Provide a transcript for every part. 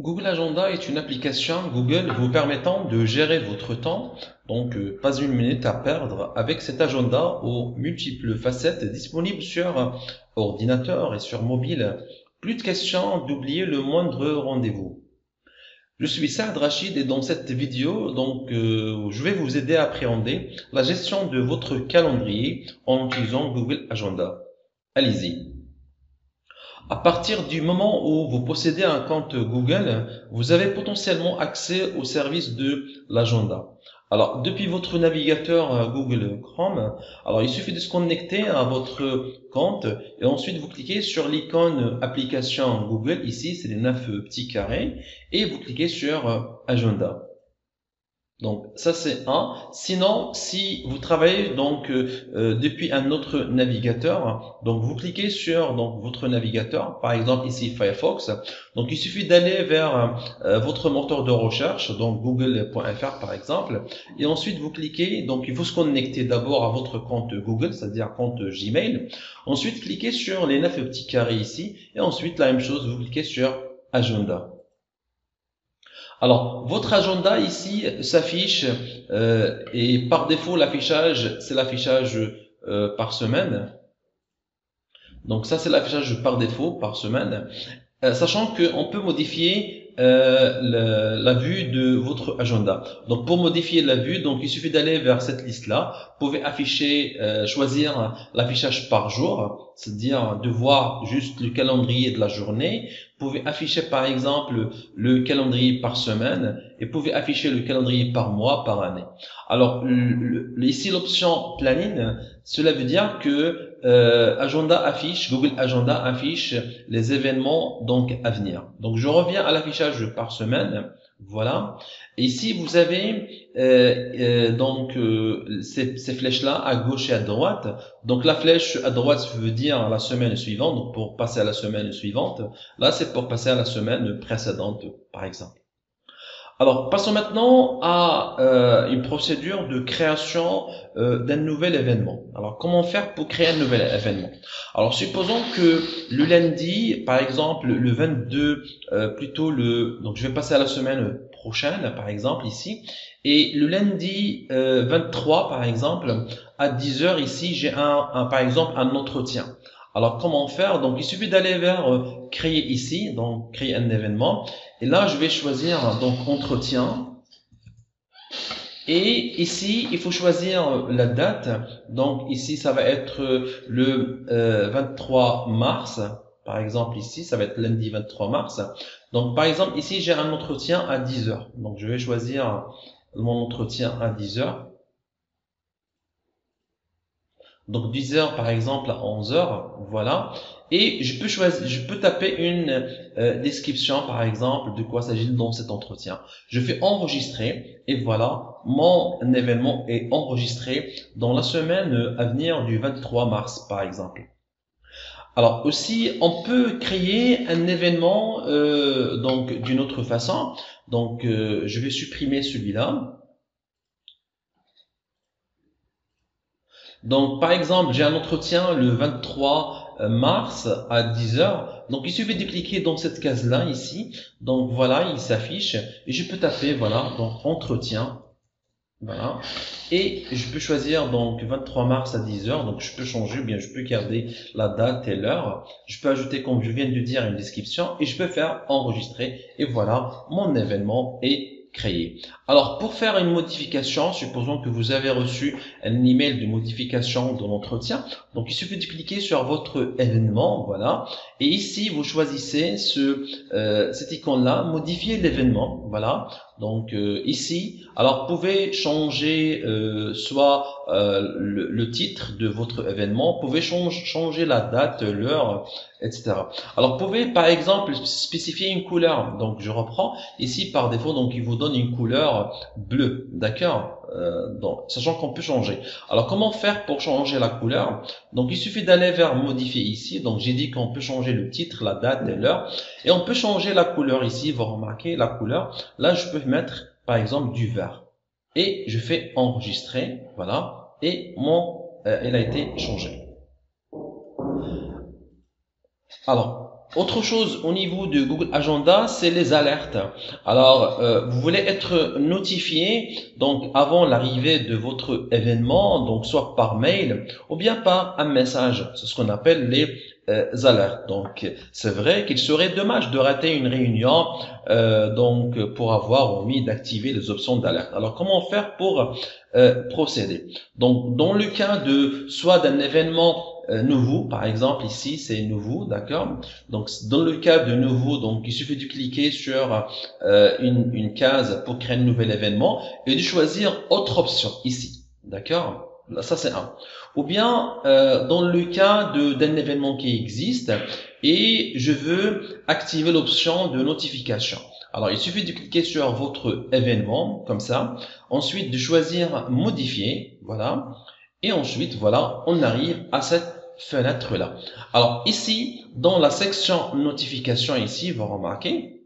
Google Agenda est une application Google vous permettant de gérer votre temps, donc euh, pas une minute à perdre avec cet agenda aux multiples facettes disponibles sur ordinateur et sur mobile. Plus de question d'oublier le moindre rendez-vous. Je suis Saad Rachid et dans cette vidéo, donc, euh, je vais vous aider à appréhender la gestion de votre calendrier en utilisant Google Agenda. Allez-y. À partir du moment où vous possédez un compte Google, vous avez potentiellement accès au service de l'agenda. Alors, depuis votre navigateur euh, Google Chrome, alors il suffit de se connecter à votre compte et ensuite vous cliquez sur l'icône application Google. Ici, c'est les neuf petits carrés et vous cliquez sur euh, Agenda. Donc ça c'est un. Sinon, si vous travaillez donc euh, euh, depuis un autre navigateur, donc vous cliquez sur donc votre navigateur, par exemple ici Firefox. Donc il suffit d'aller vers euh, votre moteur de recherche, donc google.fr par exemple, et ensuite vous cliquez. Donc il faut se connecter d'abord à votre compte Google, c'est-à-dire compte Gmail. Ensuite cliquez sur les neuf petits carrés ici, et ensuite la même chose, vous cliquez sur Agenda. Alors, votre agenda ici s'affiche euh, et par défaut, l'affichage, c'est l'affichage euh, par semaine. Donc ça, c'est l'affichage par défaut par semaine. Euh, sachant qu'on peut modifier la, vue de votre agenda. Donc pour modifier la vue, donc il suffit d'aller vers cette liste-là. Vous pouvez afficher, choisir l'affichage par jour, c'est-à-dire de voir juste le calendrier de la journée. Vous pouvez afficher par exemple le calendrier par semaine et pouvez afficher le calendrier par mois, par année. Alors ici l'option planning, cela veut dire que euh, Agenda affiche, Google Agenda affiche les événements donc à venir. Donc je reviens à l'affichage par semaine. Voilà. Et ici, vous avez euh, euh, donc euh, ces, ces flèches-là à gauche et à droite. Donc la flèche à droite veut dire la semaine suivante, donc pour passer à la semaine suivante. Là, c'est pour passer à la semaine précédente, par exemple. Alors, passons maintenant à euh, une procédure de création euh, d'un nouvel événement. Alors, comment faire pour créer un nouvel événement? Alors, supposons que le lundi, par exemple, le 22, euh, plutôt le... Donc, je vais passer à la semaine prochaine, par exemple, ici. Et le lundi 23, par exemple, à 10 heures, ici, j'ai un, par exemple, un entretien. Alors comment faire? Donc il suffit d'aller vers créer ici, donc créer un événement. Et là je vais choisir donc entretien. Et ici il faut choisir euh, la date. Donc ici ça va être euh, le 23 mars. Par exemple ici ça va être lundi 23 mars. Donc par exemple ici j'ai un entretien à 10 heures. Donc je vais choisir mon entretien à 10 heures. Donc 10 heures par exemple à 11 heures, voilà. Et je peux choisir, je peux taper une euh, description par exemple de quoi s'agit dans cet entretien. Je fais enregistrer et voilà, mon événement est enregistré dans la semaine à venir du 23 mars par exemple. Alors aussi, on peut créer un événement euh, donc d'une autre façon. Donc euh, je vais supprimer celui-là Donc, par exemple, j'ai un entretien le 23 euh, mars à 10h. Donc, il suffit de cliquer dans cette case-là, ici. Donc, voilà, il s'affiche. Et je peux taper, voilà, donc entretien. Voilà. Et je peux choisir donc 23 mars à 10h. Donc, je peux changer, ou bien je peux garder la date et l'heure. Je peux ajouter, comme je viens de dire, une description. Et je peux faire enregistrer. Et voilà, mon événement est créé. Alors, pour faire une modification, supposons que vous avez reçu un email de modification de l'entretien. Donc, il suffit de cliquer sur votre événement, voilà. Et ici, vous choisissez ce, euh, cette icône-là, modifier l'événement, voilà. Donc, euh, ici, alors, vous pouvez changer euh, soit euh, le, titre de votre événement, vous pouvez changer, changer la date, l'heure, etc. Alors, vous pouvez, par exemple, spécifier une couleur. Donc, je reprends. Ici, par défaut, donc, il vous donne une couleur bleue, d'accord euh, sachant qu'on peut changer. Alors, comment faire pour changer la couleur? Donc, il suffit d'aller vers modifier ici. Donc, j'ai dit qu'on peut changer le titre, la date et l'heure. Et on peut changer la couleur ici. Vous remarquez la couleur. Là, je peux mettre, par exemple, du vert. Et je fais enregistrer. Voilà. Et mon, euh, elle a été changé. Alors, autre chose au niveau de Google Agenda, c'est les alertes. Alors, euh, vous voulez être notifié donc avant l'arrivée de votre événement, donc soit par mail ou bien par un message. C'est ce qu'on appelle les euh, alertes. Donc, c'est vrai qu'il serait dommage de rater une réunion euh, donc pour avoir omis d'activer les options d'alerte. Alors, comment faire pour procéder? Donc, dans le cas de soit d'un événement euh, nouveau, par exemple ici c'est nouveau, d'accord? Donc dans le cas de nouveau, donc il suffit de cliquer sur euh, une, une case pour créer un nouvel événement et de choisir autre option ici, d'accord? Ça c'est un. Ou bien euh, dans le cas d'un événement qui existe et je veux activer l'option de notification. Alors il suffit de cliquer sur votre événement comme ça, ensuite de choisir modifier, voilà, et ensuite voilà, on arrive à cette fenêtre là. Alors ici, dans la section notification ici, vous remarquez,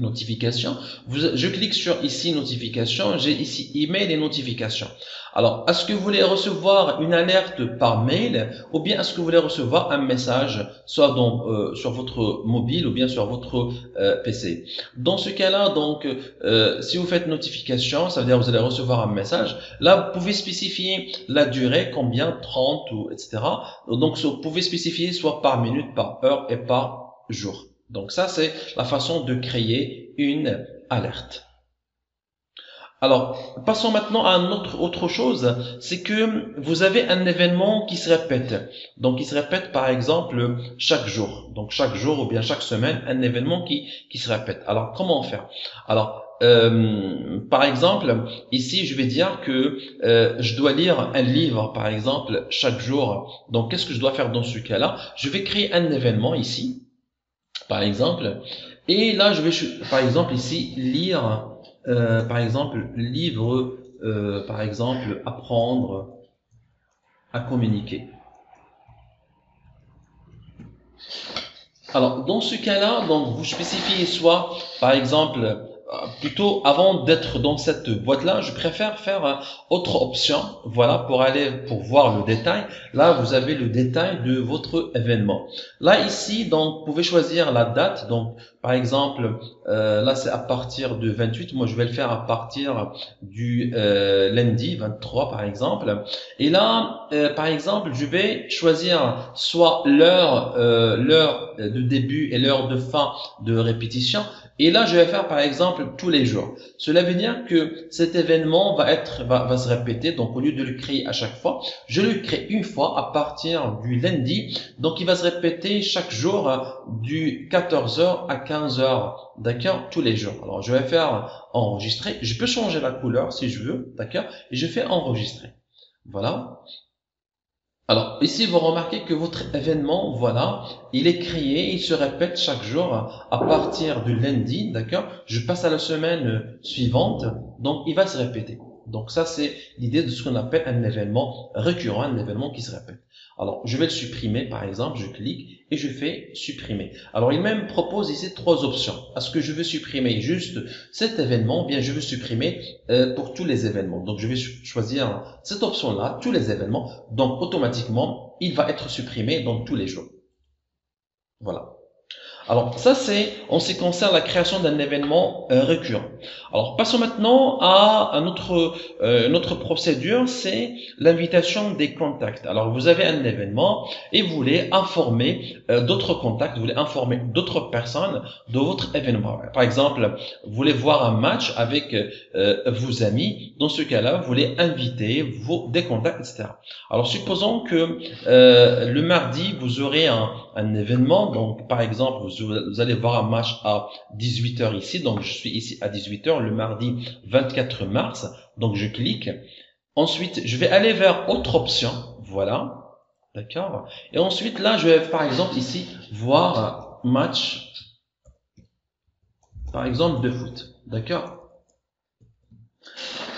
notification, je clique sur ici notification, j'ai ici email et notification. Alors, est-ce que vous voulez recevoir une alerte par mail ou bien est-ce que vous voulez recevoir un message soit dans, euh, sur votre mobile ou bien sur votre euh, PC Dans ce cas-là, donc, euh, si vous faites notification, ça veut dire que vous allez recevoir un message. Là, vous pouvez spécifier la durée, combien, 30 ou etc. Donc, vous pouvez spécifier soit par minute, par heure et par jour. Donc ça, c'est la façon de créer une alerte. Alors, passons maintenant à une autre, autre chose, c'est que vous avez un événement qui se répète. Donc, il se répète par exemple chaque jour. Donc, chaque jour ou bien chaque semaine, un événement qui, qui se répète. Alors, comment faire? Alors, euh, par exemple, ici, je vais dire que euh, je dois lire un livre, par exemple, chaque jour. Donc, qu'est-ce que je dois faire dans ce cas-là? Je vais créer un événement ici par exemple. Et là, je vais, par exemple, ici, lire, euh, par exemple, livre, euh, par exemple, apprendre à communiquer. Alors, dans ce cas-là, donc, vous spécifiez soit, par exemple, plutôt avant d'être dans cette boîte là je préfère faire autre option. Voilà pour aller pour voir le détail. Là vous avez le détail de votre événement. Là ici donc vous pouvez choisir la date. Donc par exemple euh, là c'est à partir de 28 moi je vais le faire à partir du euh, lundi 23 par exemple. Et là euh, par exemple je vais choisir soit l'heure l'heure de début et l'heure de fin de répétition et là, je vais faire par exemple tous les jours. Cela veut dire que cet événement va être, va, se répéter. Donc, au lieu de le créer à chaque fois, je le crée une fois à partir du lundi. Donc, il va se répéter chaque jour euh, du 14h à 15h. D'accord? Tous les jours. Alors, je vais faire enregistrer. Je peux changer la couleur si je veux. D'accord? Et je fais enregistrer. Voilà. Alors ici, vous remarquez que votre événement, voilà, il est créé, il se répète chaque jour à partir du lundi, d'accord? Je passe à la semaine suivante, donc il va se répéter. Donc ça, c'est l'idée de ce qu'on appelle un événement récurrent, un événement qui se répète. Alors, je vais le supprimer, par exemple, je clique et je fais supprimer. Alors, il même propose ici trois options. Est-ce que je veux supprimer juste cet événement bien je veux supprimer euh, pour tous les événements Donc, je vais choisir cette option-là, tous les événements. Donc, automatiquement, il va être supprimé dans tous les jours. Voilà. Alors ça c'est en ce qui concerne la création d'un événement euh, récurrent. Alors passons maintenant à un autre, euh, une autre procédure, c'est l'invitation des contacts. Alors vous avez un événement et vous voulez informer euh, d'autres contacts, vous voulez informer d'autres personnes de votre événement. Par exemple, vous voulez voir un match avec vos amis. Dans ce cas-là, vous voulez inviter vos, des contacts, etc. Alors supposons que le mardi vous aurez un, un événement, donc par exemple vous vous allez voir un match à 18h ici. Donc, je suis ici à 18h le mardi 24 mars. Donc, je clique. Ensuite, je vais aller vers autre option. Voilà. D'accord. Et ensuite, là, je vais, par exemple, ici, voir match, par exemple, de foot. D'accord.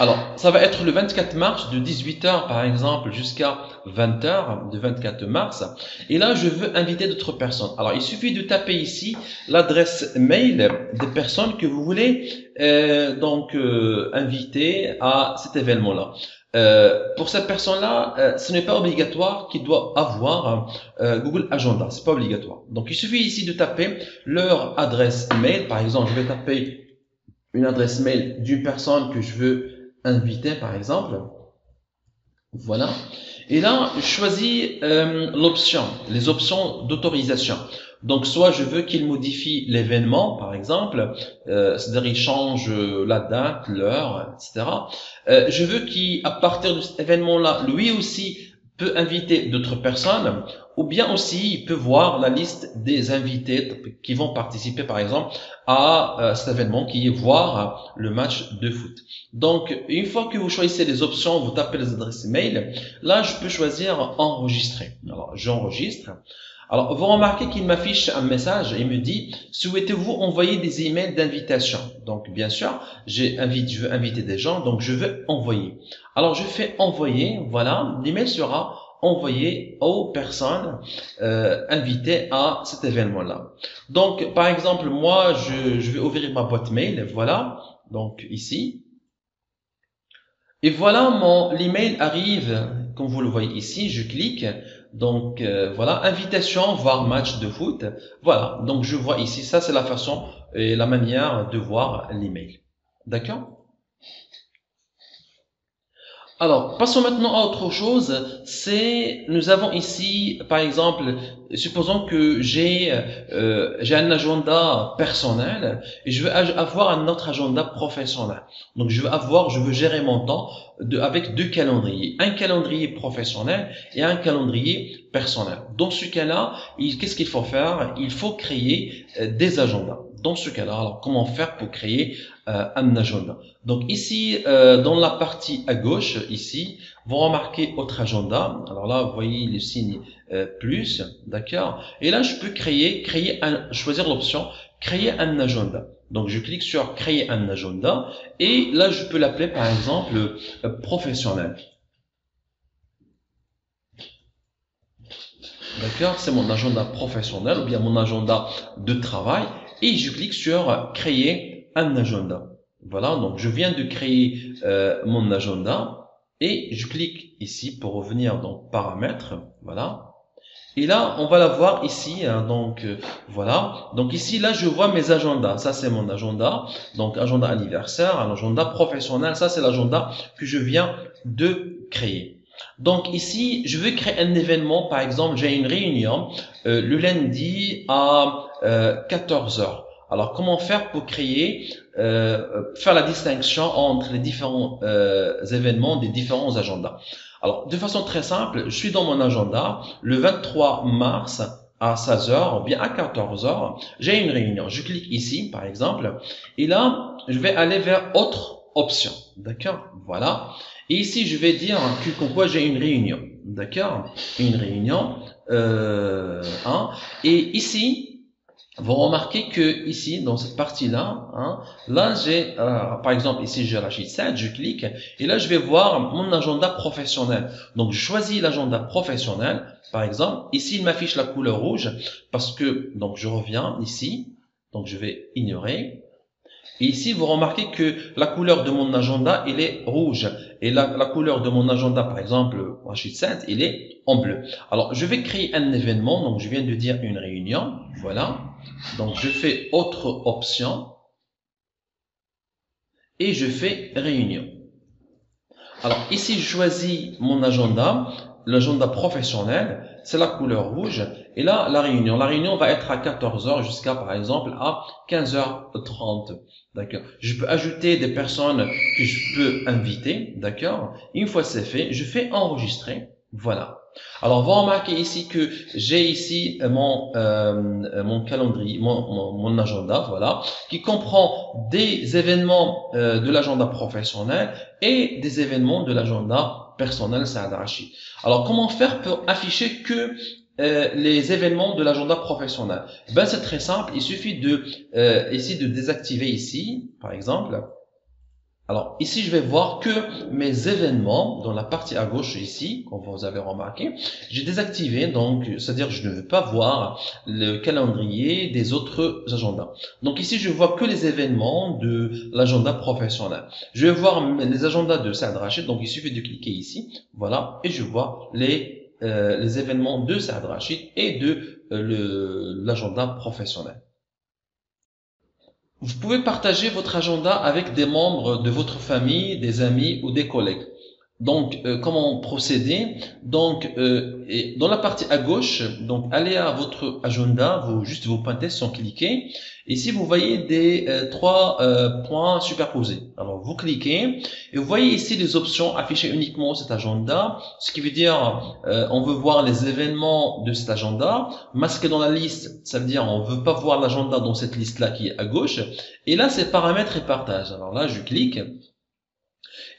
Alors, ça va être le 24 mars de 18h par exemple jusqu'à 20h de 24 mars. Et là, je veux inviter d'autres personnes. Alors, il suffit de taper ici l'adresse mail des personnes que vous voulez euh, donc euh, inviter à cet événement-là. Euh, pour cette personne-là, euh, ce n'est pas obligatoire qu'il doit avoir euh, Google Agenda. C'est pas obligatoire. Donc, il suffit ici de taper leur adresse email. Par exemple, je vais taper une adresse mail d'une personne que je veux inviter, par exemple. Voilà. Et là, je choisis euh, l'option, les options d'autorisation. Donc, soit je veux qu'il modifie l'événement, par exemple, euh, c'est-à-dire il change la date, l'heure, etc. Euh, je veux qu'à partir de cet événement-là, lui aussi peut inviter d'autres personnes, ou bien aussi il peut voir la liste des invités qui vont participer, par exemple, à euh, cet événement qui est voir le match de foot. Donc, une fois que vous choisissez les options, vous tapez les adresses email, là, je peux choisir enregistrer. Alors, j'enregistre. Alors, vous remarquez qu'il m'affiche un message et me dit souhaitez-vous envoyer des emails d'invitation? Donc, bien sûr, j'ai invite, je veux inviter des gens, donc je veux envoyer. Alors, je fais envoyer. Voilà, l'email sera envoyé aux personnes euh, invitées à cet événement-là. Donc, par exemple, moi, je, je vais ouvrir ma boîte mail. Voilà, donc ici. Et voilà, mon l'email arrive, comme vous le voyez ici. Je clique. Donc euh, voilà, invitation, voir match de foot. Voilà, donc je vois ici, ça c'est la façon et la manière de voir l'email. D'accord? Alors, passons maintenant à autre chose. C'est, nous avons ici, par exemple, supposons que j'ai euh, j'ai un agenda personnel et je veux avoir un autre agenda professionnel. Donc, je veux avoir, je veux gérer mon temps avec deux calendriers, un calendrier professionnel et un calendrier personnel. Dans ce cas-là, qu'est-ce qu'il faut faire? Il faut créer euh, des agendas. Dans ce cas-là, alors comment faire pour créer euh, un agenda? Donc ici, euh, dans la partie à gauche, ici, vous remarquez autre agenda. Alors là, vous voyez le signe plus, d'accord? Et là, je peux créer, créer un, choisir l'option créer un agenda. Donc je clique sur créer un agenda et là, je peux l'appeler par exemple professionnel. D'accord C'est mon agenda professionnel ou bien mon agenda de travail et je clique sur créer un agenda. Voilà, donc je viens de créer euh, mon agenda et je clique ici pour revenir dans paramètres, voilà. Et là, on va la voir ici, hein, donc euh, voilà. Donc ici, là, je vois mes agendas. Ça, c'est mon agenda. Donc agenda anniversaire, agenda professionnel. Ça, c'est l'agenda que je viens de créer. Donc ici, je veux créer un événement. Par exemple, j'ai une réunion euh, le lundi à 14 euh, heures. Alors, comment faire pour créer, euh, faire la distinction entre les différents événements des différents agendas? Alors, de façon très simple, je suis dans mon agenda le 23 mars à 16 heures ou bien à 14 heures, j'ai une réunion. Je clique ici, par exemple, et là, je vais aller vers autre option. D'accord? Voilà. Et ici, je vais dire que quoi j'ai une réunion. D'accord? Une réunion. Euh, hein, et ici, vous remarquez que ici, dans cette partie-là, hein, là j'ai, euh, par exemple, ici j'ai Rachid 7, je clique, et là je vais voir mon agenda professionnel. Donc je choisis l'agenda professionnel, par exemple, ici il m'affiche la couleur rouge, parce que, donc je reviens ici, donc je vais ignorer, et ici, vous remarquez que la couleur de mon agenda, il est rouge. Et la, couleur de mon agenda, par exemple, Rachid 7, il est en bleu. Alors, je vais créer un événement. Donc, je viens de dire une réunion. Voilà. Donc, je fais autre option. Et je fais réunion. Alors, ici, je choisis mon agenda, l'agenda professionnel, c'est la couleur rouge. Et là, la réunion. La réunion va être à 14h jusqu'à, par exemple, à 15h30. D'accord. Je peux ajouter des personnes que je peux inviter. D'accord. Une fois c'est fait, je fais enregistrer. Voilà. Alors, vous remarquez ici que j'ai ici mon euh, mon calendrier, mon, mon, agenda, voilà, qui comprend des événements euh, de l'agenda professionnel et des événements de l'agenda personnel Saad Alors, comment faire pour afficher que euh, les événements de l'agenda professionnel? Ben c'est très simple, il suffit de euh, ici de désactiver ici, par exemple. Alors ici, je vais voir que mes événements, dans la partie à gauche ici, comme vous avez remarqué, j'ai désactivé, donc c'est-à-dire je ne veux pas voir le calendrier des autres agendas. Donc ici, je vois que les événements de l'agenda professionnel. Je vais voir les agendas de Saad Rachid, donc il suffit de cliquer ici, voilà, et je vois les, euh, les événements de Saad Rachid et de euh, l'agenda professionnel. Vous pouvez partager votre agenda avec des membres de votre famille, des amis ou des collègues. Donc, euh, comment procéder Donc, euh, dans la partie à gauche, donc allez à votre agenda, vous juste vous pointez sans cliquer. Ici, vous voyez des euh, trois points superposés. Alors, vous cliquez et vous voyez ici des options affichées uniquement cet agenda, ce qui veut dire on veut voir les événements de cet agenda. Masqué dans la liste, ça veut dire on veut pas voir l'agenda dans cette liste-là qui est à gauche. Et là, c'est paramètres et partage. Alors là, je clique.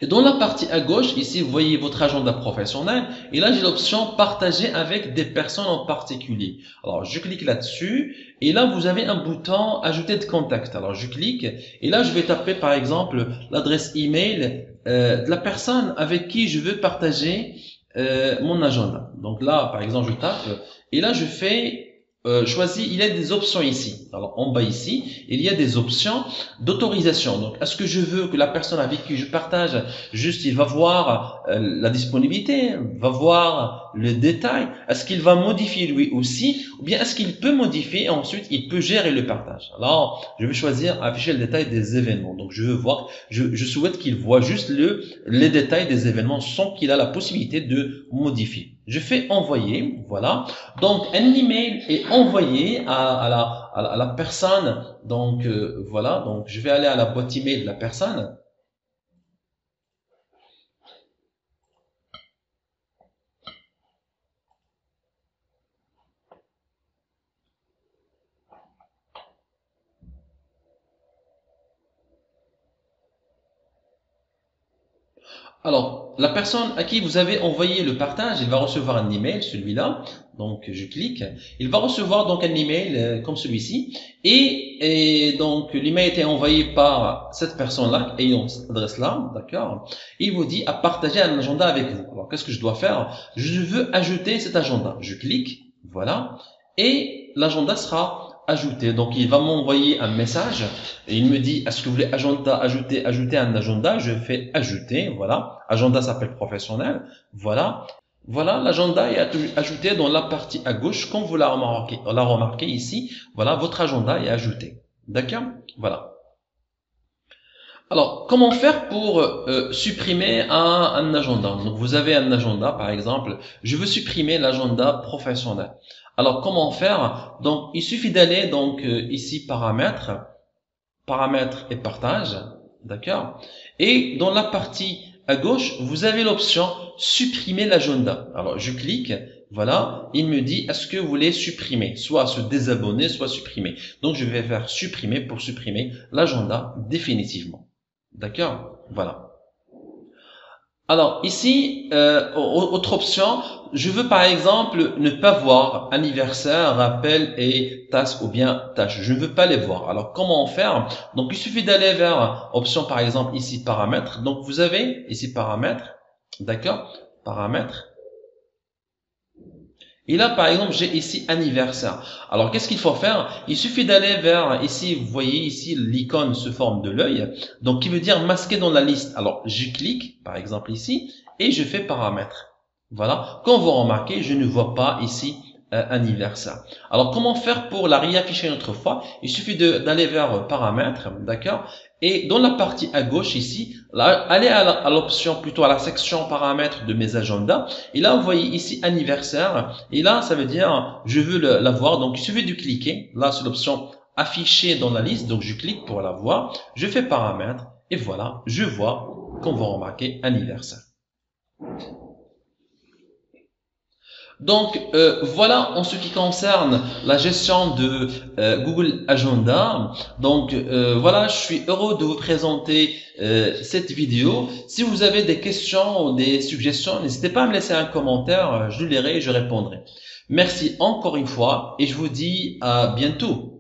Et dans la partie à gauche, ici, vous voyez votre agenda professionnel. Et là, j'ai l'option partager avec des personnes en particulier. Alors, je clique là-dessus. Et là, vous avez un bouton ajouter de contact. Alors, je clique. Et là, je vais taper, par exemple, l'adresse email euh, de la personne avec qui je veux partager euh, mon agenda. Donc là, par exemple, je tape. Et là, je fais euh, il y a des options ici. Alors en bas ici, il y a des options d'autorisation. Donc est-ce que je veux que la personne avec qui je partage, juste il va voir euh, la disponibilité, va voir le détail, est-ce qu'il va modifier lui aussi, ou bien est-ce qu'il peut modifier et ensuite il peut gérer le partage? Alors je vais choisir afficher le détail des événements. Donc je veux voir, je, je souhaite qu'il voit juste le les détails des événements sans qu'il a la possibilité de modifier. Je fais envoyer, voilà. Donc un email est envoyé à, la, à, la, personne. Donc euh, voilà, donc je vais aller à la boîte email de la personne. Alors, la personne à qui vous avez envoyé le partage, il va recevoir un email, celui-là. Donc, je clique. Il va recevoir donc un email euh, comme celui-ci. Et, et, donc, l'email a été envoyé par cette personne-là, ayant cette adresse-là, d'accord Il vous dit à partager un agenda avec vous. Alors, qu'est-ce que je dois faire? Je veux ajouter cet agenda. Je clique, voilà. Et l'agenda sera Donc, il va m'envoyer un message et il me dit, est-ce que vous voulez agenda, ajouter, ajouter un agenda? Je fais ajouter, voilà. Agenda s'appelle professionnel. Voilà. Voilà, l'agenda est ajouté dans la partie à gauche, comme vous l'avez remarqué, remarqué ici. Voilà, votre agenda est ajouté. D'accord? Voilà. Alors, comment faire pour euh, supprimer un, agenda? Donc, vous avez un agenda, par exemple, je veux supprimer l'agenda professionnel. Alors, comment faire? Donc, il suffit d'aller donc euh, ici paramètres, paramètres et partage, d'accord? Et dans la partie à gauche, vous avez l'option supprimer l'agenda. Alors, je clique, voilà, il me dit est-ce que vous voulez supprimer, soit se désabonner, soit supprimer. Donc, je vais faire supprimer pour supprimer l'agenda définitivement. D'accord? Voilà. Alors ici, euh, autre option, je veux par exemple ne pas voir anniversaire, rappel et task ou bien tâche. Je ne veux pas les voir. Alors comment faire? Donc il suffit d'aller vers option par exemple ici paramètres. Donc vous avez ici paramètres, d'accord? Paramètres. Et là, par exemple, j'ai ici anniversaire. Alors, qu'est-ce qu'il faut faire? Il suffit d'aller vers ici, vous voyez ici l'icône se forme de l'œil, donc qui veut dire masquer dans la liste. Alors, je clique, par exemple ici, et je fais paramètres. Voilà. Quand vous remarquez, je ne vois pas ici euh, anniversaire. Alors, comment faire pour la réafficher une autre fois? Il suffit d'aller vers paramètres, d'accord? Et dans la partie à gauche ici, là, allez à l'option, plutôt à la section paramètres de mes agendas. Et là, vous voyez ici anniversaire. Et là, ça veut dire, je veux la voir. Donc, il suffit de cliquer. Là, c'est l'option afficher dans la liste. Donc, je clique pour la voir. Je fais paramètres. Et voilà, je vois, qu'on va remarquer, anniversaire. Donc euh, voilà en ce qui concerne la gestion de euh, Google Agenda. Donc euh, voilà, je suis heureux de vous présenter cette vidéo. Si vous avez des questions ou des suggestions, n'hésitez pas à me laisser un commentaire, je lirai et je répondrai. Merci encore une fois et je vous dis à bientôt.